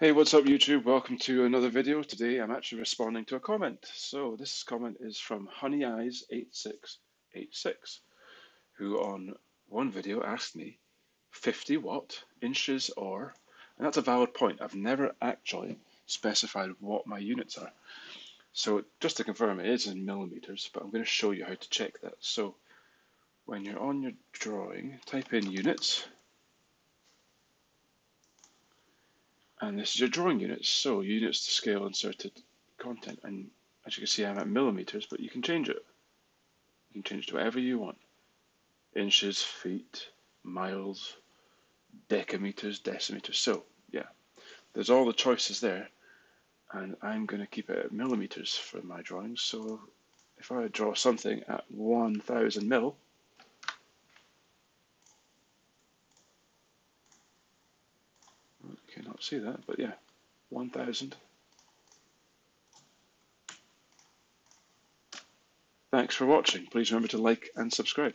Hey, what's up YouTube? Welcome to another video. Today I'm actually responding to a comment. So this comment is from Honey Eyes 8686 who on one video asked me 50 watt inches or, and that's a valid point. I've never actually specified what my units are. So just to confirm, it is in millimeters, but I'm going to show you how to check that. So when you're on your drawing, type in units And this is your drawing units. So units to scale inserted content. And as you can see, I'm at millimeters, but you can change it. You can change it to whatever you want. Inches, feet, miles, decameters, decimeters. So yeah, there's all the choices there. And I'm going to keep it at millimeters for my drawings. So if I draw something at 1000 mil, cannot see that, but yeah, 1000. Thanks for watching. Please remember to like and subscribe.